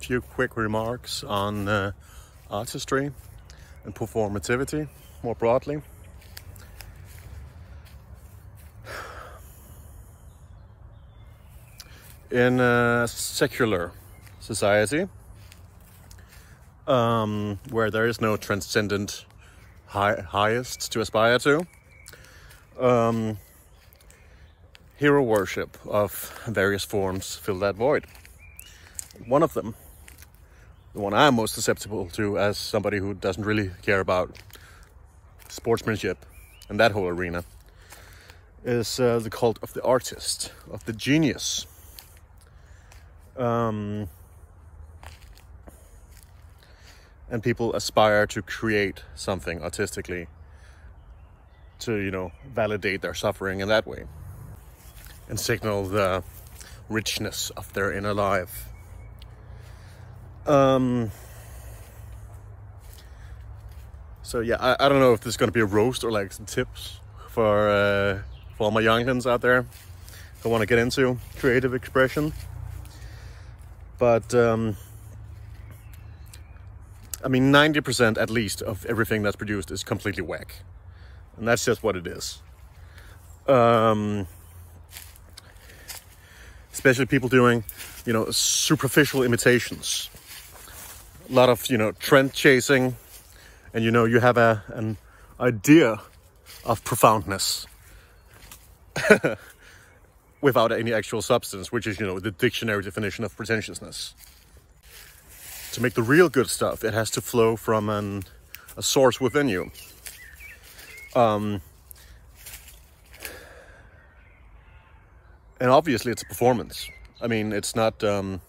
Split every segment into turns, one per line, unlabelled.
few quick remarks on uh, artistry and performativity more broadly. In a secular society, um, where there is no transcendent high, highest to aspire to, um, hero worship of various forms fill that void. One of them, the one I'm most susceptible to as somebody who doesn't really care about sportsmanship and that whole arena, is uh, the cult of the artist, of the genius. Um, and people aspire to create something artistically to, you know, validate their suffering in that way and signal the richness of their inner life. Um, so yeah, I, I don't know if this is gonna be a roast or like some tips for uh, for all my youngins out there who want to get into creative expression. But um, I mean, ninety percent at least of everything that's produced is completely whack, and that's just what it is. Um, especially people doing, you know, superficial imitations. A lot of, you know, trend chasing, and you know, you have a an idea of profoundness without any actual substance, which is, you know, the dictionary definition of pretentiousness. To make the real good stuff, it has to flow from an, a source within you. Um, and obviously it's a performance. I mean, it's not. Um,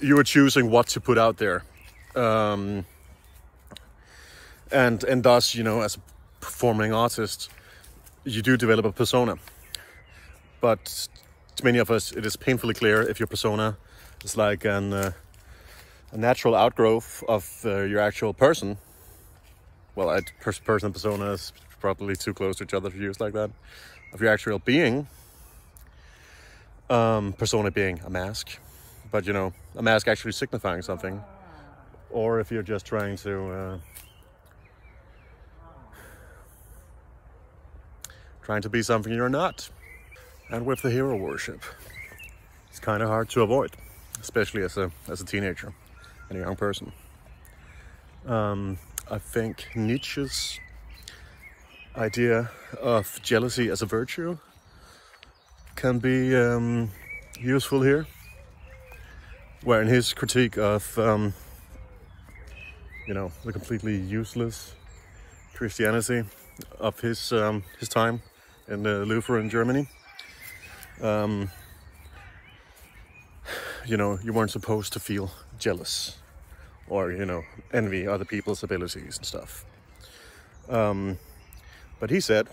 you are choosing what to put out there, um, and and thus, you know, as a performing artist, you do develop a persona. But to many of us, it is painfully clear if your persona is like an uh, a natural outgrowth of uh, your actual person. Well, a person and persona is probably too close to each other to use like that, of your actual being. Um, persona being a mask, but you know, a mask actually signifying something, or if you're just trying to uh, trying to be something you're not. And with the hero worship, it's kind of hard to avoid, especially as a as a teenager and a young person. Um, I think Nietzsche's idea of jealousy as a virtue can be um, useful here. Where in his critique of, um, you know, the completely useless Christianity of his um, his time in the Lutheran Germany, um, you know, you weren't supposed to feel jealous or you know envy other people's abilities and stuff. Um, but he said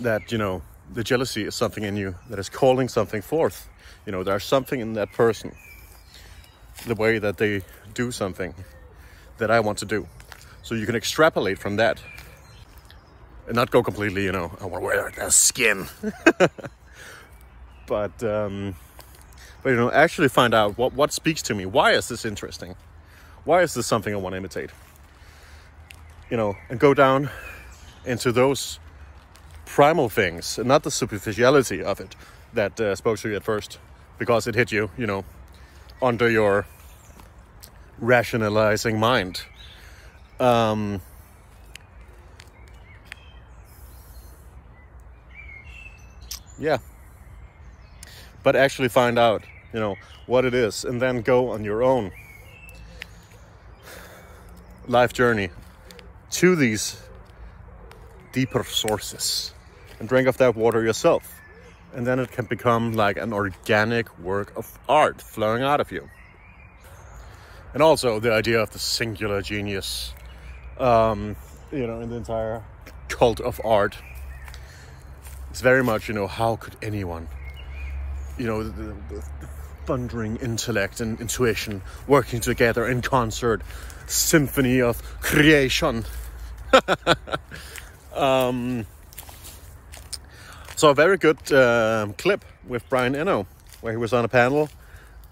that, you know, the jealousy is something in you that is calling something forth. You know, there's something in that person, the way that they do something that I want to do. So you can extrapolate from that and not go completely, you know, I want to wear that skin. but, um, but, you know, actually find out what, what speaks to me. Why is this interesting? Why is this something I want to imitate? You know, and go down into those primal things, and not the superficiality of it that uh, spoke to you at first, because it hit you, you know, under your rationalizing mind. Um, yeah. But actually find out, you know, what it is, and then go on your own life journey to these deeper sources and drink of that water yourself. And then it can become like an organic work of art flowing out of you. And also the idea of the singular genius, um, you know, in the entire cult of art. It's very much, you know, how could anyone, you know, the, the, the thundering intellect and intuition working together in concert, symphony of creation. Um, So a very good um clip with Brian Eno, where he was on a panel,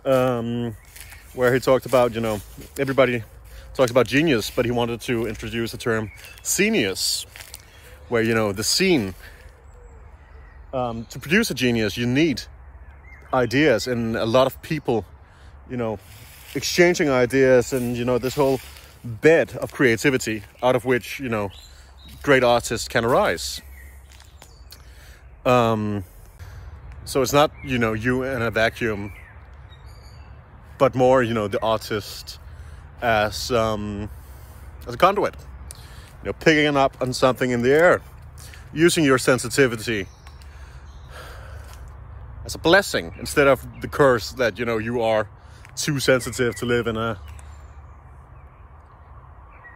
um, where he talked about you know everybody talks about genius, but he wanted to introduce the term scenius, where you know the scene. Um, to produce a genius, you need ideas and a lot of people, you know, exchanging ideas and you know this whole bed of creativity out of which you know great artists can arise. Um, so it's not you know you in a vacuum, but more you know the artist as um, as a conduit. You know, picking up on something in the air, using your sensitivity as a blessing instead of the curse that you know you are too sensitive to live in a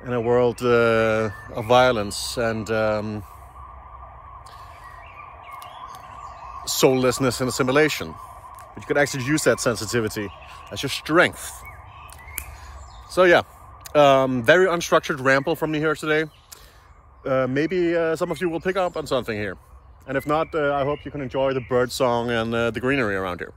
in a world uh, of violence and um, soullessness and assimilation. But you could actually use that sensitivity as your strength. So yeah, um, very unstructured ramble from me here today. Uh, maybe uh, some of you will pick up on something here. And if not, uh, I hope you can enjoy the bird song and uh, the greenery around here.